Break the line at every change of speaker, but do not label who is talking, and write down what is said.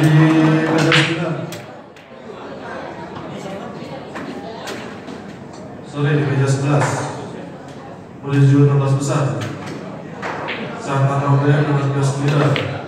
di meja sembilan sorry di meja sebelas. Menuju 16 besar. Sang Anak 16 besar